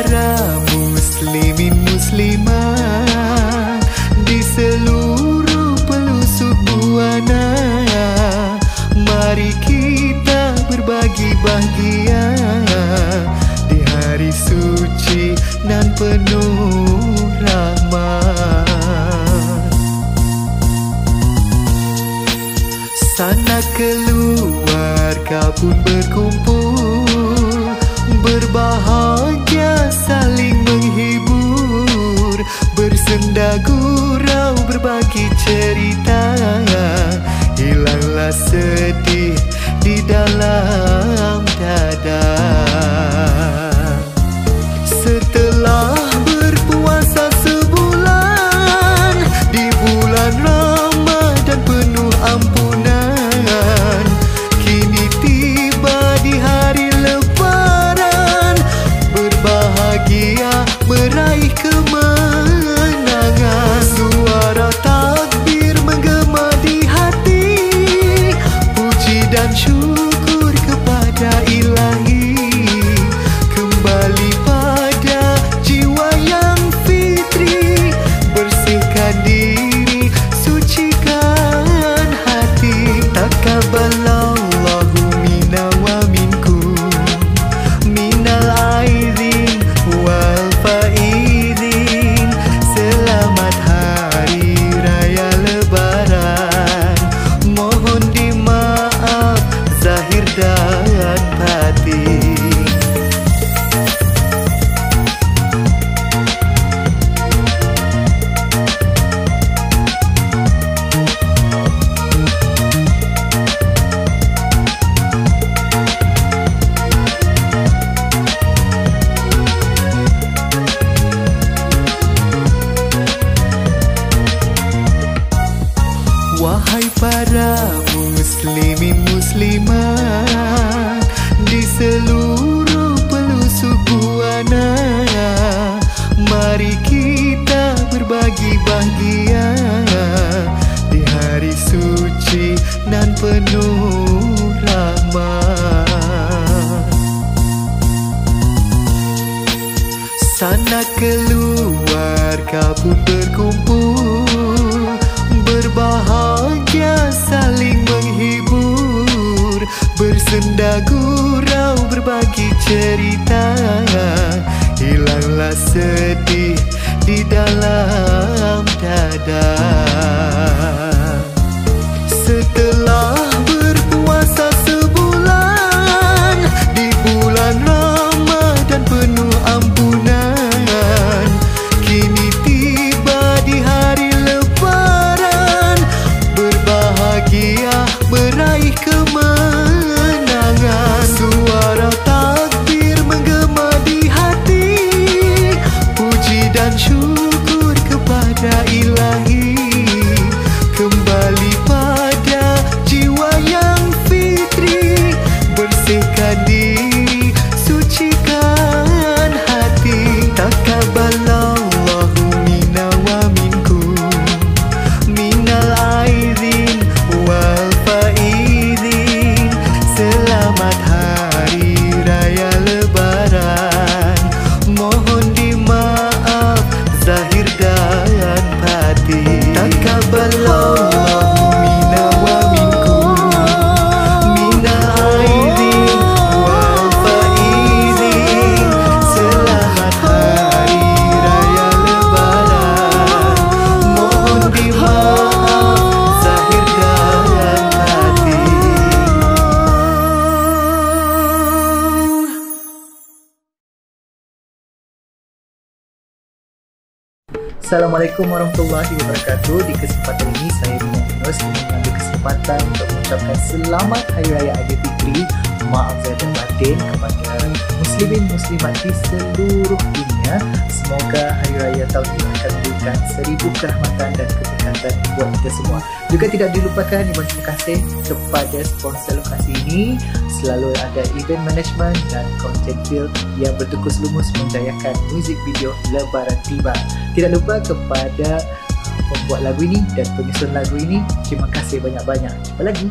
para muslimin muslimat. Di seluruh pelosok buana Mari kita berbagi bahagia. Di hari suci nan penuh rahmat. Sana keluarga pun berkumpul Bersenda gurau berbagi cerita. Hilanglah sedih di dalam zahir dan berbagi bahagia. Di hari suci nan penuh rahmat Sana keluarga pun berkumpul. Berbahagia saling menghibur. Bersenda gurau berbagi cerita. Hilanglah sedih di dalam dada Assalamualaikum warahmatullahi wabarakatuh. Di kesempatan ini saya Muhammad Yunus mengambil kesempatan untuk mengucapkan selamat Hari Raya Aidilfitri. Maaf saya dan batin kepada muslimin muslimat di seluruh dunia. Semoga Hari Raya tahun ini akan memberikan seribu kerahmatan dan keberkatan buat kita semua. Juga tidak dilupakan ibu terima kasih kepada sponsor lokasi ini. Selalu ada event management dan content field yang bertukus lumus menjayakan muzik video Lebaran tiba. Tidak lupa kepada pembuat lagu ini dan penyusun lagu ini. Terima kasih banyak-banyak. Jumpa lagi.